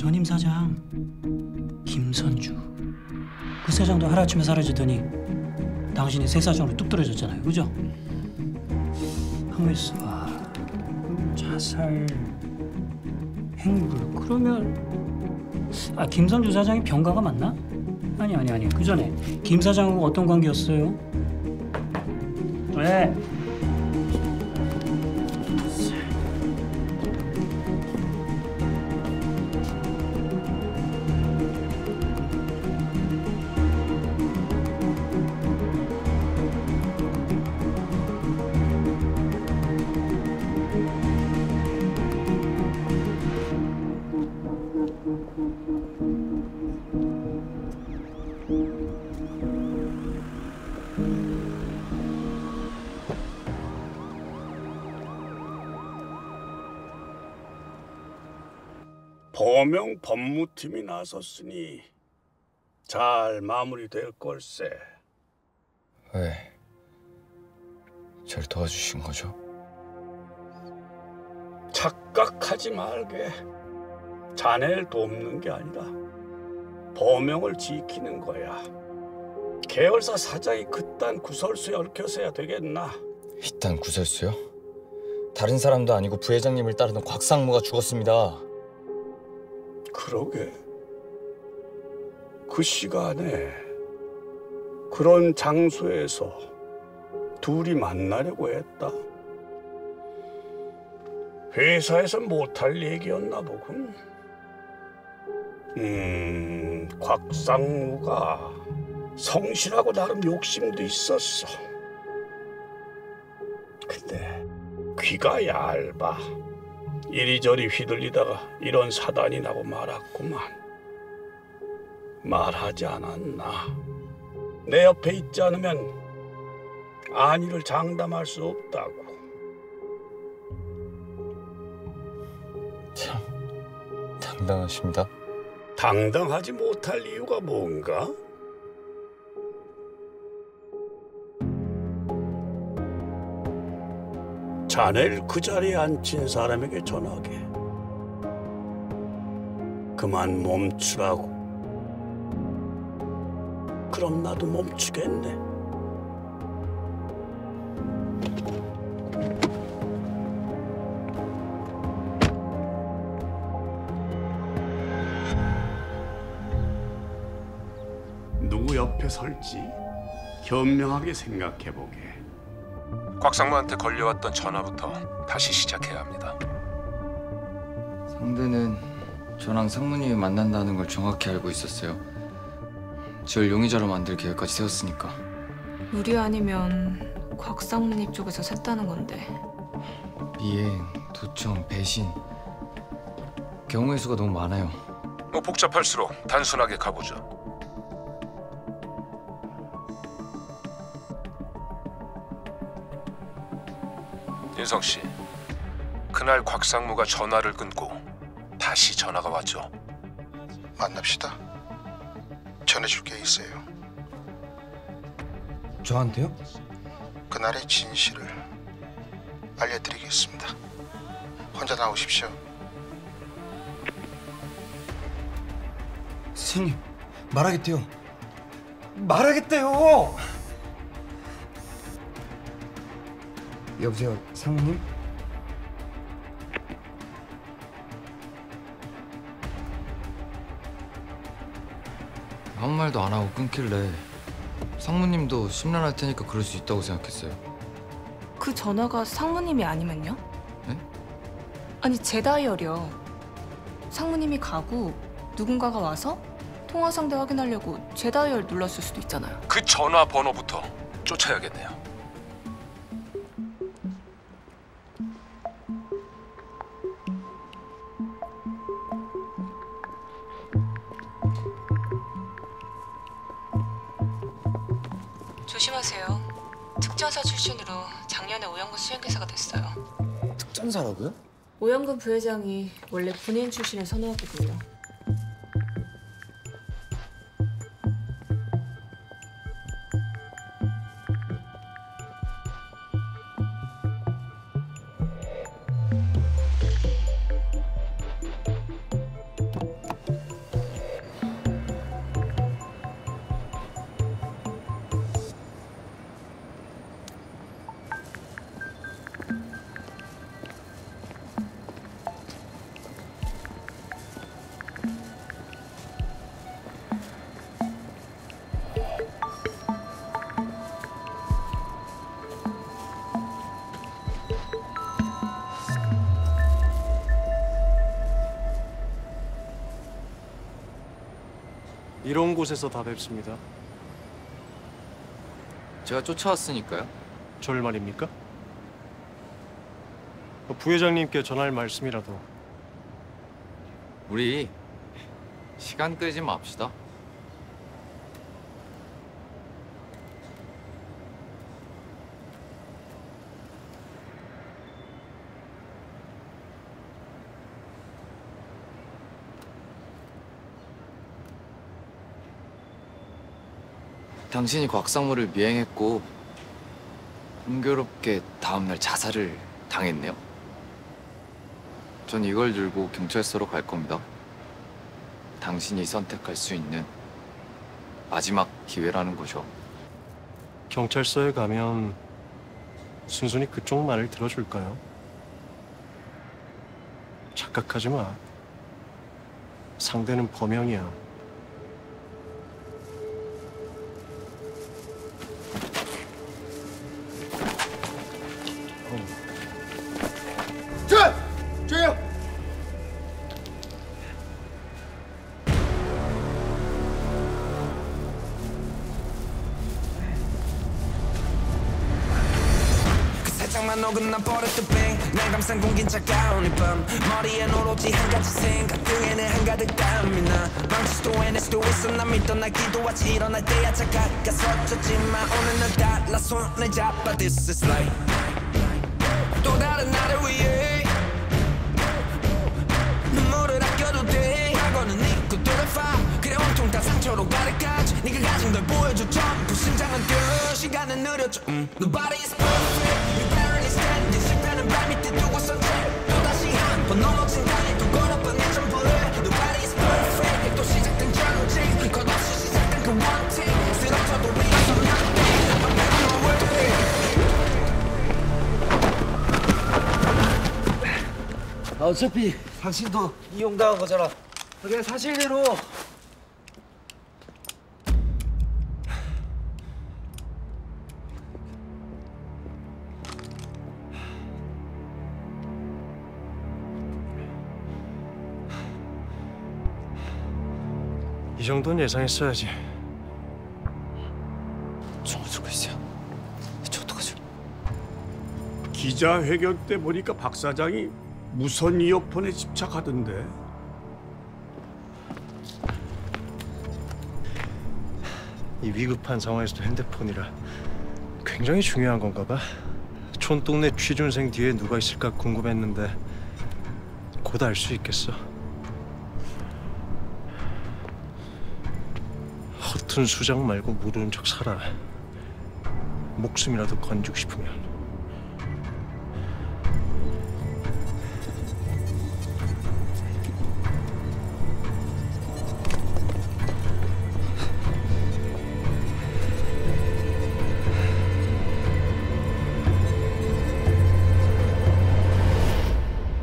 전임 사장 김선주 그 사장도 하루아침에 사라지더니 당신이 새 사장으로 뚝 떨어졌잖아요 그죠? 가만있어 봐 자살 행불 그러면 아 김선주 사장이 병가가 맞나? 아니 아니 아니 그 전에 김 사장하고 어떤 관계였어요? 왜? 범용 법무팀이 나섰으니 잘 마무리될 걸세. 왜? 절 도와주신 거죠? 착각하지 말게. 자네를 돕는 게 아니라 범용을 지키는 거야. 계열사 사장이 그딴 구설수에 얽혀서야 되겠나? 이딴 구설수요? 다른 사람도 아니고 부회장님을 따르던 곽상무가 죽었습니다. 그러게. 그 시간에 그런 장소에서 둘이 만나려고 했다. 회사에서 못할 얘기였나 보군. 음, 곽상무가 성실하고 나름 욕심도 있었어. 근데 귀가 얇아. 이리저리 휘둘리다가 이런 사단이 나고 말았구만. 말하지 않았나. 내 옆에 있지 않으면 안위를 장담할 수 없다고. 참 당당하십니다. 당당하지 못할 이유가 뭔가? 자네를 그 자리에 앉힌 사람에게 전하게. 그만 멈추라고. 그럼 나도 멈추겠네. 누구 옆에 설지 현명하게 생각해보게. 곽상무한테 걸려왔던 전화부터 다시 시작해야 합니다. 상대는 저랑 상무님이 만난다는 걸 정확히 알고 있었어요. 절 용의자로 만들 계획까지 세웠으니까. 우리 아니면 곽상무님 쪽에서 샜다는 건데 미행, 도청, 배신. 경우의 수가 너무 많아요. 뭐 복잡할수록 단순하게 가보죠. 윤성 씨, 그날 곽상무가 전화를 끊고 다시 전화가 왔죠. 만납시다. 전해줄 게 있어요. 저한테요? 그날의 진실을 알려드리겠습니다. 혼자 나오십시오. 선생님 말하겠대요. 말하겠대요. 여보세요, 상무님? 아무 말도 안 하고 끊길래 상무님도 심란할 테니까 그럴 수 있다고 생각했어요. 그 전화가 상무님이 아니면요? 네? 아니 제 다이얼이요 상무님이 가고 누군가가 와서 통화 상대 확인하려고 제 다이얼 눌렀을 수도 있잖아요 그 전화 번호부터 쫓아야겠네요. 조심하세요. 특전사 출신으로 작년에 오영근 수행대사가 됐어요. 특전사라고요? 오영근 부회장이 원래 군인 출신의 선호하거든요 이런 곳에서 다 뵙습니다. 제가 쫓아왔으니까요. 절 말입니까? 어, 부회장님께 전할 말씀이라도 우리 시간 끌지 맙시다. 당신이 곽상무를 미행했고 공교롭게 다음날 자살을 당했네요. 전 이걸 들고 경찰서로 갈 겁니다. 당신이 선택할 수 있는 마지막 기회라는 거죠. 경찰서에 가면 순순히 그쪽 말을 들어줄까요? 착각하지 마. 상대는 범영이야. 어긋나 버렸던 뱅날 감싼 공긴 차가운 이밤. 머리엔 오로지 한 가지 생각 등에는 한가득 땀이 나. 망치도 해낼 수도 있어. 난 믿던 날 기도하지 일어날 때야 착각가 서쳤지만 오늘 난 달라. 손을 잡아 This is like 또 다른 나를 위해 눈물을 아껴도 돼. 과거는 잊고 돌아봐. 그래 온통 다 상처로 가득하지 네가 가진 걸 보여줘. 전부 심장은 뛰어 시간은 느려져 음. Nobody is perfect it 어차피 당신도 이용당한 거잖아. 그냥 사실대로. 이 정도는 예상했어야지. 총을 들고 있어요. 저 어떡하죠? 기자회견 때 보니까 박 사장이 무선 이어폰에 집착하던데. 이 위급한 상황에서도 핸드폰이라 굉장히 중요한 건가 봐. 촌동네 취준생 뒤에 누가 있을까 궁금했는데 곧 알 수 있겠어. 허튼 수작 말고 모르는 척 살아. 목숨이라도 건지고 싶으면.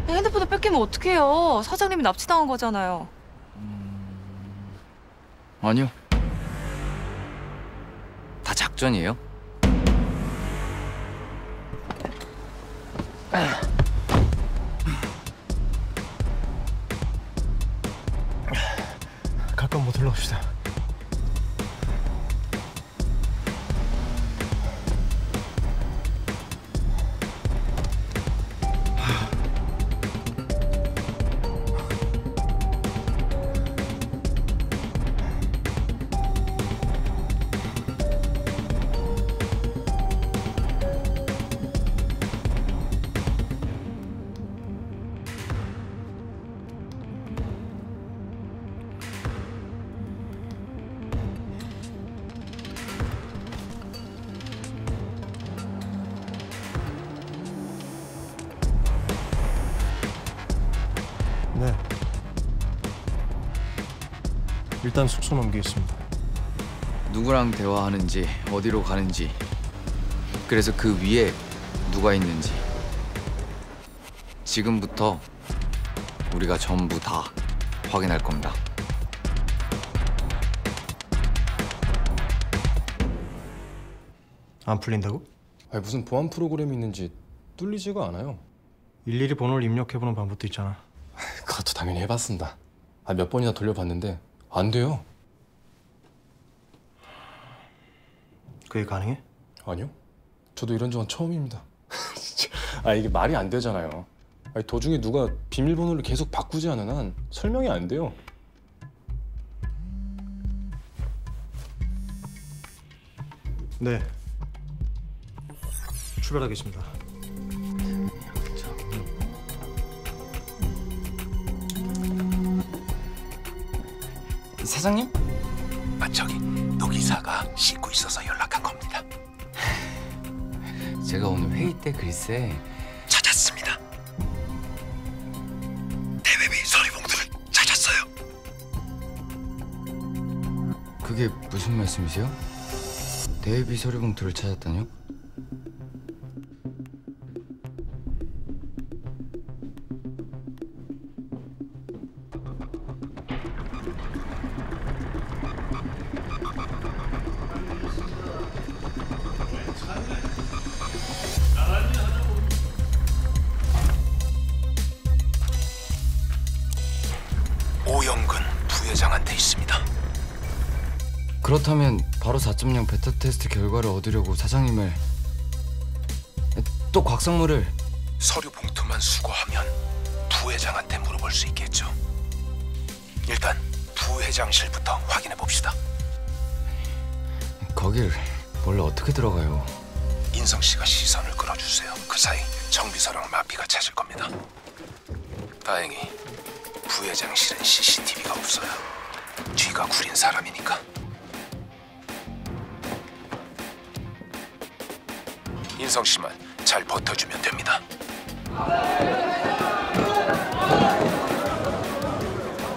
핸드폰을 뺏기면 어떡해요? 사장님이 납치당한 거잖아요. 아니요. 다 작전이에요. 일단 숙소 넘기겠습니다. 누구랑 대화하는지, 어디로 가는지, 그래서 그 위에 누가 있는지. 지금부터 우리가 전부 다 확인할 겁니다. 안 풀린다고? 아니 무슨 보안 프로그램이 있는지 뚫리지가 않아요. 일일이 번호를 입력해보는 방법도 있잖아. 그것도 당연히 해봤습니다. 아, 몇 번이나 돌려봤는데 안 돼요. 그게 가능해? 아니요. 저도 이런 적은 처음입니다. 진짜. 아 이게 말이 안 되잖아요. 아니, 도중에 누가 비밀번호를 계속 바꾸지 않은 한 설명이 안 돼요. 네. 출발하겠습니다. 사장님? 아 저기 노 기사가 씻고 있어서 연락한 겁니다. 제가 오늘 회의 때 글쎄 찾았습니다. 대회비 서류 봉투를 찾았어요. 그게 무슨 말씀이세요? 대회비 서류 봉투를 찾았다뇨? 결과를 얻으려고 사장님을 또 곽상무를 서류 봉투만 수거하면 부회장한테 물어볼 수 있겠죠. 일단 부회장실부터 확인해 봅시다. 거길 원래 어떻게 들어가요? 인성 씨가 시선을 끌어주세요. 그 사이 정비서랑 마피가 찾을 겁니다. 다행히 부회장실은 CCTV가 없어요. 뒤가 구린 사람이니까. 인성 씨만 잘 버텨주면 됩니다.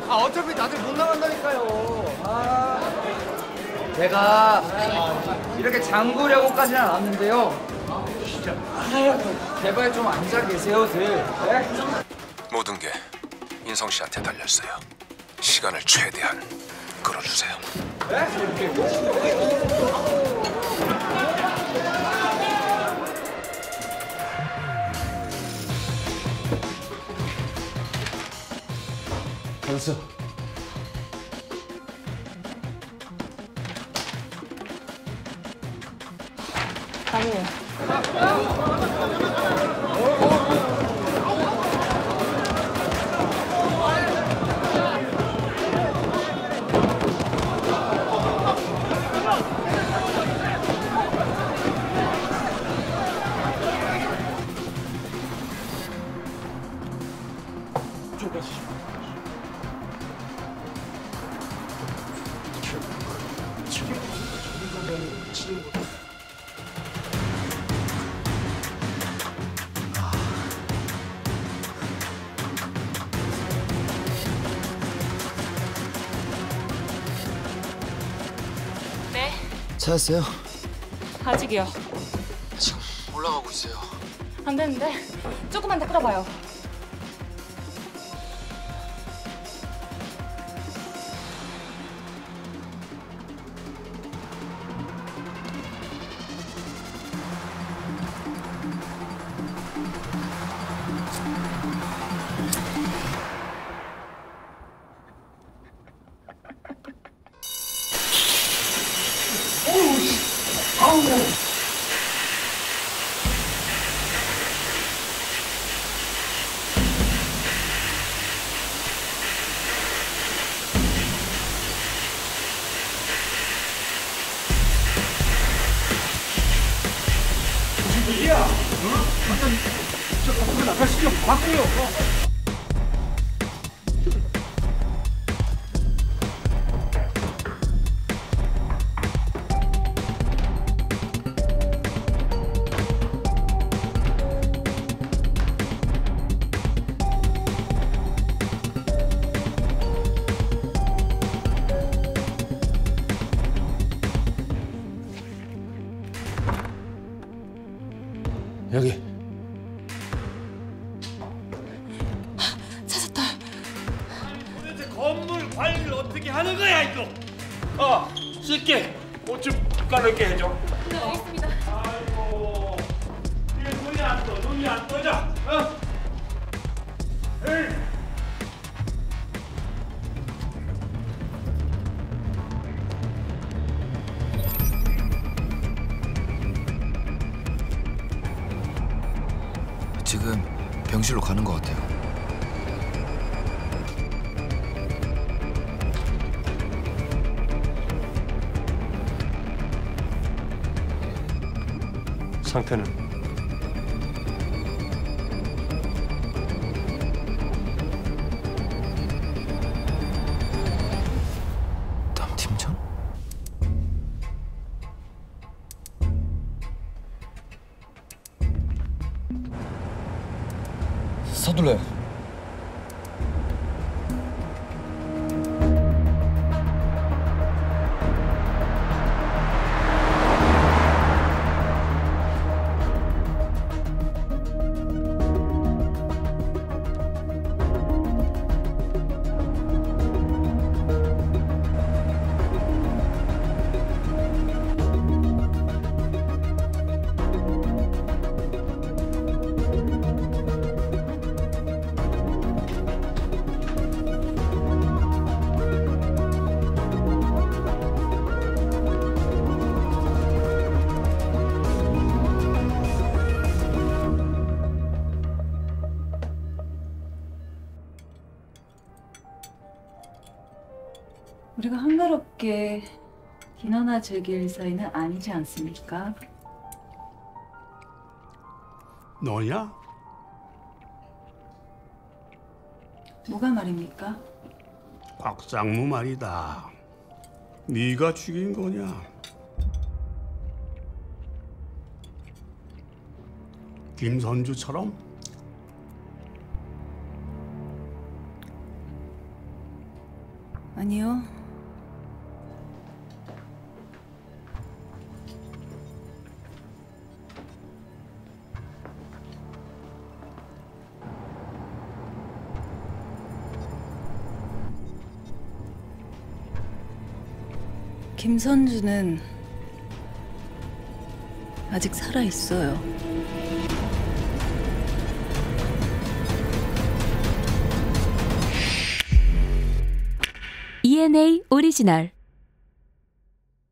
아 어차피 다들 못 나간다니까요. 아. 제가 이렇게 장구려고까지는 안 왔는데요. 진짜. 제발 좀 앉아 계세요 들. 네? 모든 게 인성 씨한테 달렸어요. 시간을 최대한 끌어주세요. 받았어. 아니에요. 네, 찾았어요? 아직이요. 지금 올라가고 있어요. 안 되는데 조금만 더 끌어봐요. 여기. 관리를 어떻게 하는 거야 이거? 어, 쉽게 옷좀 가르게 해줘. 네, 알겠습니다. 아이고, 이게 눈이 안 떠, 눈이 안 떠져. 어? 지금 병실로 가는 것 같아요. 상태는 우리가 한가롭게 디너나 즐길 사이는 아니지 않습니까? 너냐? 뭐가 말입니까? 곽상무 말이다. 네가 죽인 거냐? 김선주처럼? 아니요. 김선주는 아직 살아 있어요. ENA 오리지널